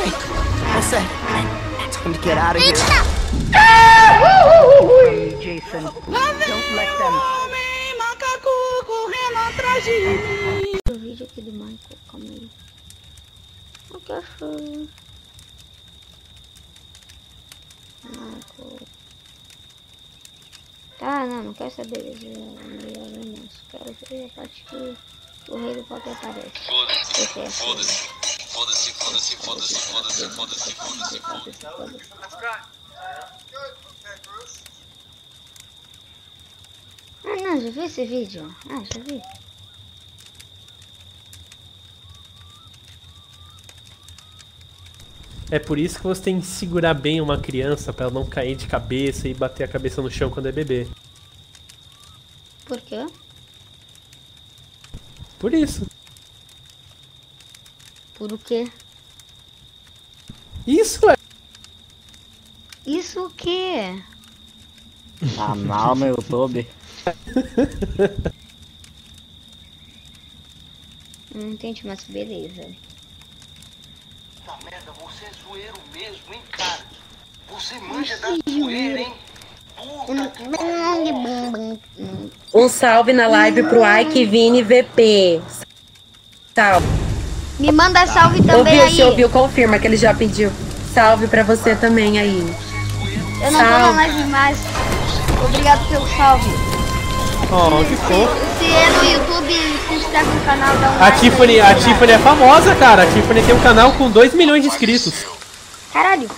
Okay. All set. Time to get out of here. Jason, don't let them. Homem, macaco correndo atrás de mim. O vídeo aqui do Michael, calma aí. O achou? Michael. Tá, não, não quero saber desse melhor não. Quero ver a parte que o rei do pop aparece. Foda-se, é foda-se, foda-se, foda-se, foda-se, foda-se, foda-se, foda-se, foda-se. Ah não, já vi esse vídeo. Ah, já vi. É por isso que você tem que segurar bem uma criança pra ela não cair de cabeça e bater a cabeça no chão quando é bebê. Por quê? Por isso. Por o quê? Isso é. Isso o quê? Canal no YouTube. Não entendi, mas beleza. Puta merda, você é zoeiro mesmo, hein, cara? Você manja da zoeira, hein? Que Um salve na live pro Ike Vini VP. Salve. Me manda salve também Ouviu, aí. se ouviu, confirma que ele já pediu. Salve pra você também aí. Eu não vou Salve. live mais. Obrigado pelo salve. Oh, que fofo. Se é no YouTube, se inscreve no canal, dá um A like. Tiffany, a Tiffany é famosa, cara. A Tiffany tem um canal com 2 milhões de inscritos. Caralho.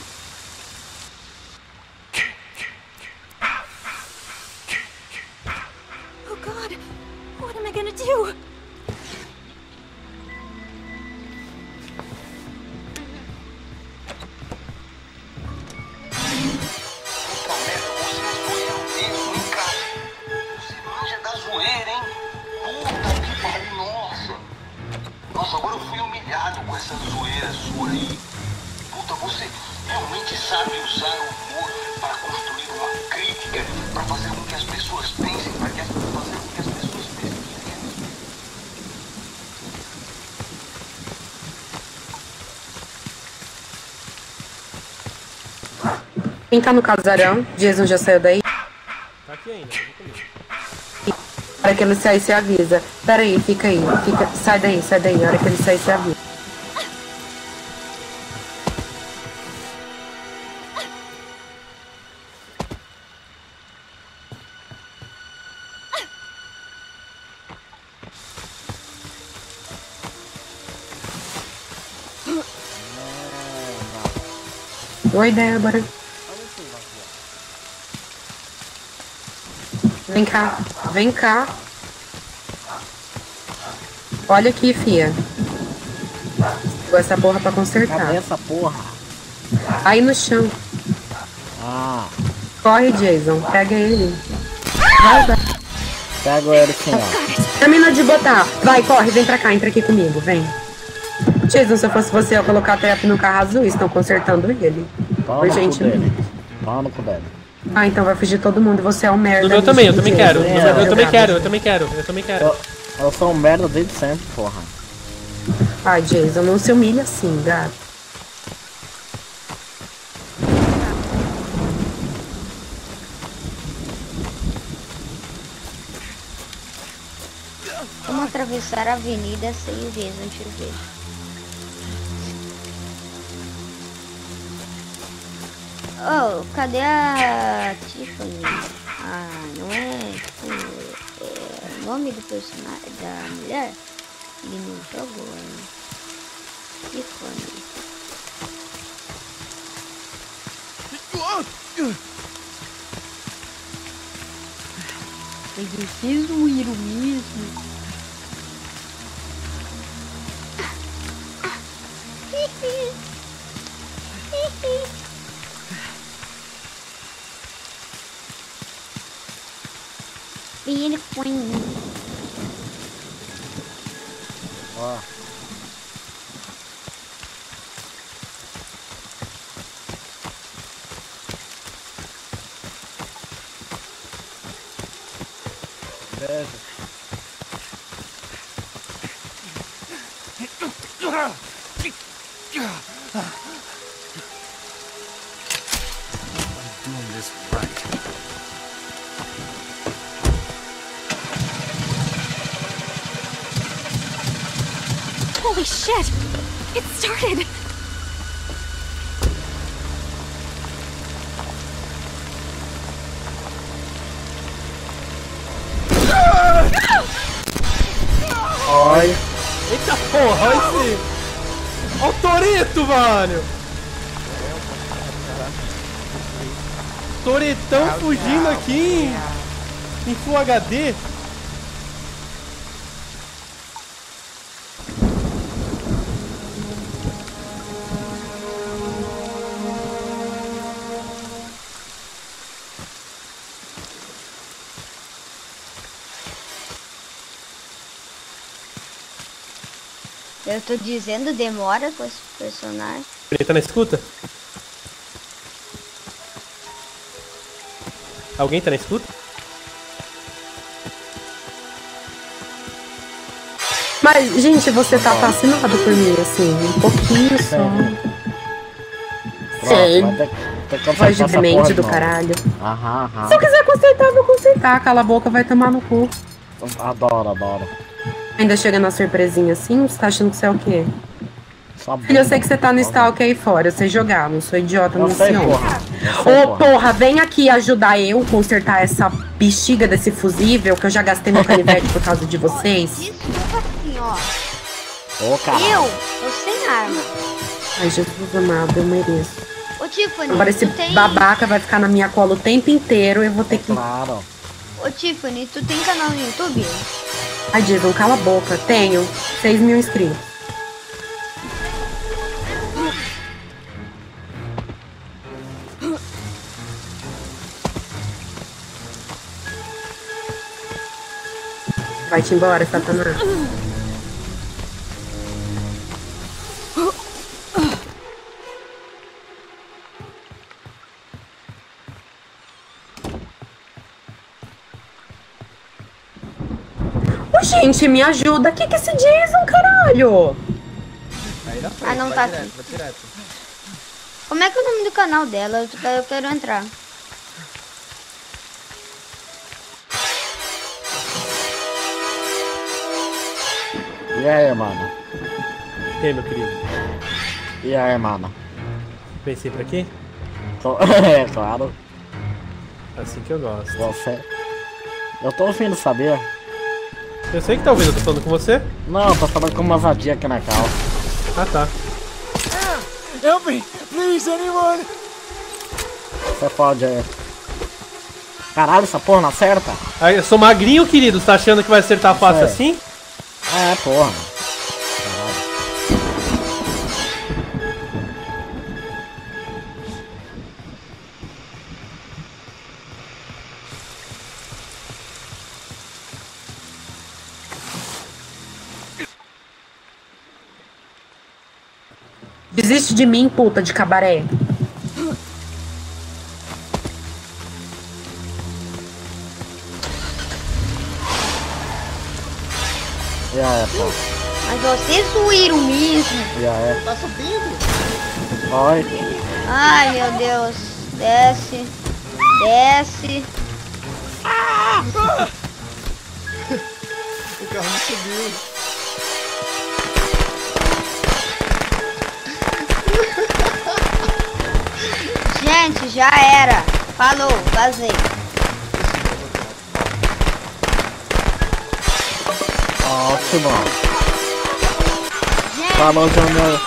Fui humilhado com essa zoeira sua aí. Puta, você realmente sabe usar o humor para construir uma crítica, para fazer com que as pessoas pensem, para que as- fazer com que as pessoas pensem. Quem tá no casarão? Jason já saiu daí? Tá aqui ainda. tá hora que ele sair, você avisa. Pera aí, fica aí. Fica... Sai daí, sai daí. Na hora que ele sair, você avisa. Oi, Débora. Vem cá, vem cá. Olha aqui, fia. Pegou essa porra pra consertar. Cadê essa porra? Aí no chão. Ah, Corre, Jason. Pega ele. Vai, vai. pega ele ó. Termina de botar. Vai, corre, vem pra cá, entra aqui comigo, vem. Jason, se eu fosse você, eu ia colocar a trap no carro azul. Estão consertando ele. Pau no gente. dele. Pau no cu dele. Ah, então vai fugir todo mundo. Você é um merda. No meu bicho, também, eu também Jason. quero. Eu também quero, eu também quero, eu também quero. Eu, eu sou um merda desde sempre, porra. Ai, Jason, não se humilha assim, gato. Vamos atravessar a avenida seis vezes antes de ver. Oh, cadê a Tiffany? Ah, não é é, o nome do personagem da mulher? Ele não jogou ainda. Tiffany. Mas vocês zoeram mesmo. Ele põe. Ó. Beijo. Holy shit! It started! Ai. Eita porra, olha esse. Olha o Toreto, mano! Toretão fugindo aqui em, em Full HD. Eu tô dizendo, demora com esse personagem. Ele tá na escuta? Alguém tá na escuta? Mas, gente, você tá fascinado por mim, assim, um pouquinho só. Sei. Que Voz de do caralho. Aham, aham. Se eu quiser consertar, eu vou consertar. Cala a boca, vai tomar no cu. Adoro, adoro. Ainda chega na surpresinha assim, você tá achando que você é o quê? Filho, eu sei que você tá no stalk aí fora, eu sei jogar, não sou idiota, Eu não sei. Eu Ô, porra. porra, vem aqui ajudar eu consertar essa bexiga desse fusível que eu já gastei meu canivete por causa de vocês. Desculpa assim. Ô, caralho. Eu tô sem arma. Ai, Jesus amado, eu mereço. Ô, Tiffany, Agora esse tem... babaca vai ficar na minha cola o tempo inteiro, eu vou ter que. Claro. Ô, Tiffany, tu tem canal no YouTube? Ai, Jason, cala a boca. Tenho 6 mil inscritos. Vai-te embora, Satanás. Gente, me ajuda. O que que se dizem, caralho? Ah, não tá aqui. Como é que é o nome do canal dela? Eu, eu quero entrar. E aí, mano? E aí, meu querido? E aí, mano? Pensei por aqui? Tô- É, claro. Assim que eu gosto. Você. Eu tô ouvindo, sabia? Eu sei que tá ouvindo, eu tô falando com você. Não, eu tô falando com uma vadia aqui na calça. Ah, tá. Help me! Please, anyone! Você pode aí. Caralho, essa porra não acerta? Ah, eu sou magrinho, querido. Você tá achando que vai acertar fácil assim? É, porra. Desiste de mim, puta de cabaré. E aí, pô? Mas vocês suíram mesmo. E aí? Tá subindo? Oi. Ai, meu Deus. Desce. Desce. O carro não subiu. Gente, já era. Falou, vazei. Ótimo. Gente, Falou, Júnior.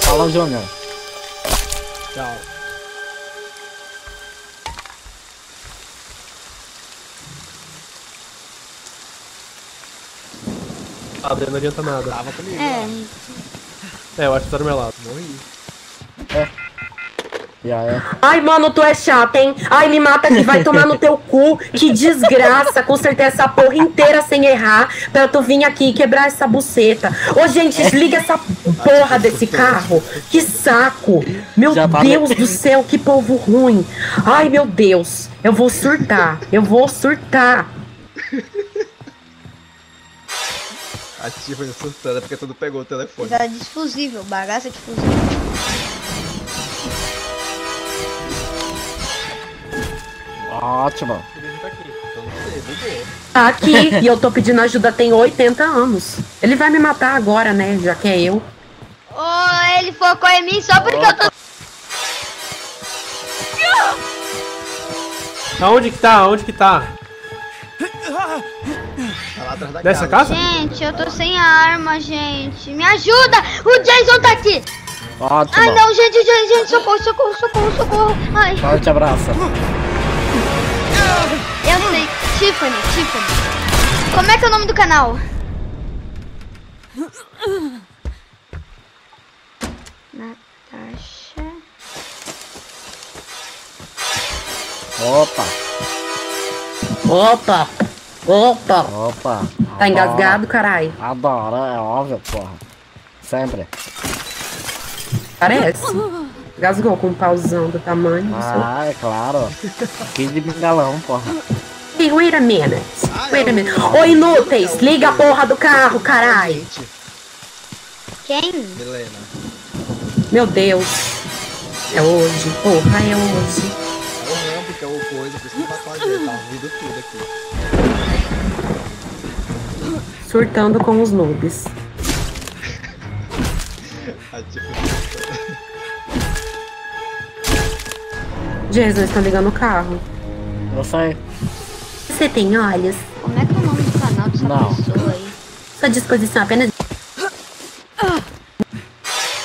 Falou, Júnior. Tchau. Ah, não adianta nada. Tava comigo. é. É, eu acho que tá do meu lado. Morri. E aí? Ai, mano, tu é chata, hein? Ai, me mata aqui, vai tomar no teu cu. Que desgraça, consertei essa porra inteira sem errar pra tu vir aqui e quebrar essa buceta. Ô, gente, desliga essa porra desse carro. Que saco. Meu Já Deus do céu, que povo ruim. Ai, meu Deus, eu vou surtar. Eu vou surtar. A Tiffany surtada porque tudo pegou o telefone. Era desfusível, bagaça difusível. Ótimo. Tá aqui. Tá aqui e eu tô pedindo ajuda tem 80 anos. Ele vai me matar agora, né? Já que é eu. Oh, ele focou em mim só porque eu tô. Aonde que tá? Aonde que tá? Tá Dessa casa. casa? Gente, eu tô sem arma, gente. Me ajuda! O Jason tá aqui! Ótimo. Ai, não, gente, gente, gente, socorro, socorro, socorro, socorro. Ai, Forte abraço. Eu sei. Tiffany, Tiffany. Como é que é o nome do canal? Natasha. Opa, Opa! Opa! opa. Tá engasgado, carai? Adoro, é óbvio, porra. Sempre. Parece. Gasgou com um pauzão do tamanho do seu. Ah, é claro. Kid de bengalão, porra. Hey, wait a minute. Wait a minute. Ô, inúteis, liga a porra do carro, carai. Gente, Quem? Milena. Meu Deus. É hoje. Porra, é hoje. É o Rambo que é o coisa, por isso que a gente. Tava ouvindo tudo aqui. Surtando com os noobs. Jesus, estão ligando o carro. Eu sei. Você tem olhos? Como é que é o nome do canal dessa Não. pessoa aí? Sua disposição apenas.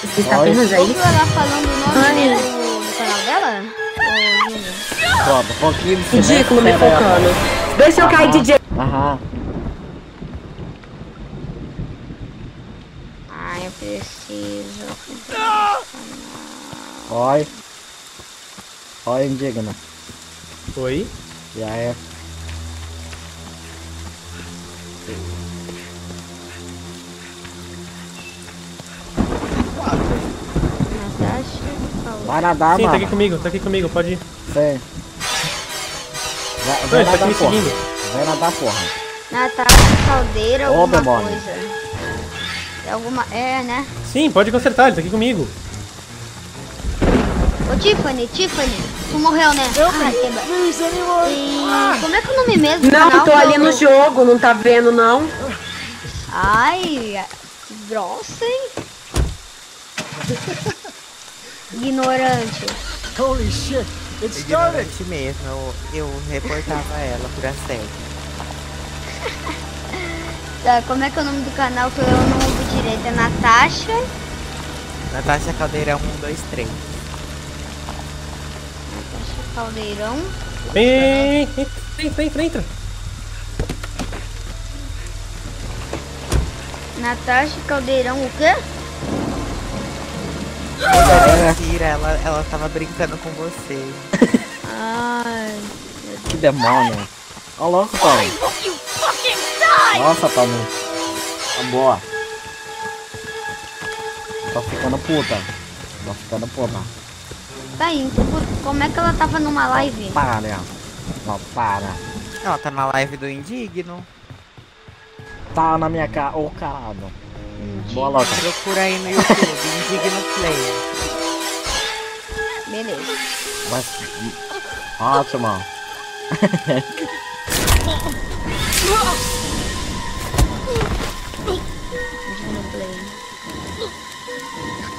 Você está Oi. apenas aí? Ouviu ela falando o nome Ai. do, do canal dela? Ô, Júnior. Pronto, um pouquinho de Ridículo me silêncio, focando. Deixa eu cair. DJ. Aham. Ai, eu preciso. Oi. Oi, indigno. Oi? Natasha falou. Vai nadar, Sim, tá mano. aqui comigo, tá aqui comigo, pode ir. Sim. Vai, Não, vai tá aqui nadar, me porra. seguindo. Vai nadar, porra. Natasha Caldeira, Ô, alguma demônio. coisa. É alguma. É, né? Sim, pode consertar, ele tá aqui comigo. Ô Tiffany, Tiffany, tu morreu, né? Ai, eba. E como é que é o nome mesmo? Não, canal tô ali eu- no jogo, não tá vendo, não? Ai, que grossa, hein? Ignorante. Ignorante mesmo, eu, eu reportava ela por assédio. Tá, como é que é o nome do canal que eu não ouvi direito? É Natasha. Natasha Caldeirão 123. Caldeirão. Vem, vem, vem, entra, entra, entra. Natasha Caldeirão, o quê? Mentira, ela, ela tava brincando com você. Ai. Que demônio. Ó, louco, Tommy. Nossa, Tommy. Tá boa. Tô ficando puta. Tô ficando puta. Tá aí, então, por- como é que ela tava numa live? Para. Não, para. Ela tá na live do Indigno. Tá na minha cara. Ô, caralho. Hum, Boa louca. Procura aí no YouTube, Indigno Play. Beleza. Mas... Ótimo. Continua play.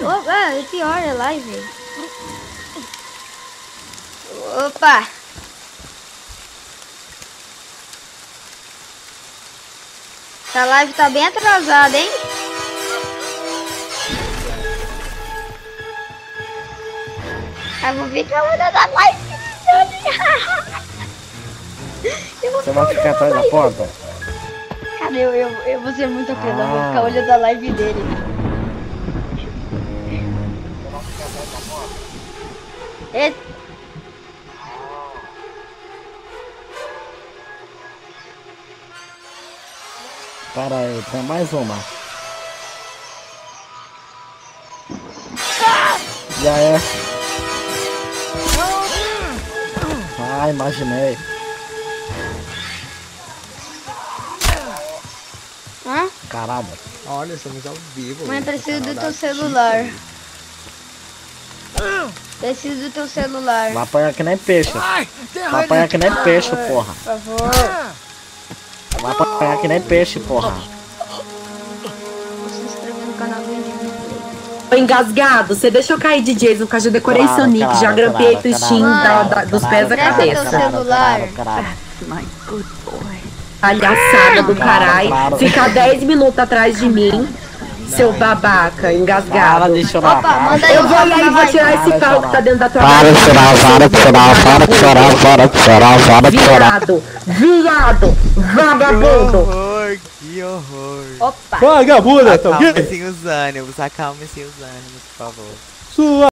Oh, é pior, é live. Opa! Essa live tá bem atrasada, hein? Eu vou a live. Eu vou Você vai ficar atrás da porta? Cara, eu, eu, eu vou ser muito apelão, eu vou Ah. ficar olhando a live dele. É, Pera aí, tem mais uma. E aí? Ah, imaginei. hã? Caralho. Olha, estamos ao vivo. Mãe, no preciso canal do teu celular. Preciso do teu celular. Vai apanhar que nem peixe. Vai apanhar que nem peixe, porra. Por favor. Vai apanhar que nem peixe, porra. Se inscreva no canal do Indigo Ô, Engasgado, você deixa eu cair de Jason, que eu já decorei Claro, seu nick, claro, já grampeei claro, teu Steam da- da- dos pés à cabeça. teu celular. My good boy. Palhaçada do caralho. Ficar 10 minutos atrás de mim, seu babaca, Para engasgado. de chorar. Opa, para. manda Eu vou aí, na vou tirar esse Para carro que tá dentro da tua Para de chorar, para de chorar, para de chorar, para de chorar, para de chorar. Viado, viado, vagabundo. horror, que horror. Opa. Vagabunda, tá ok? Acalme-se os ânimos, acalme-se os ânimos, por favor. Sua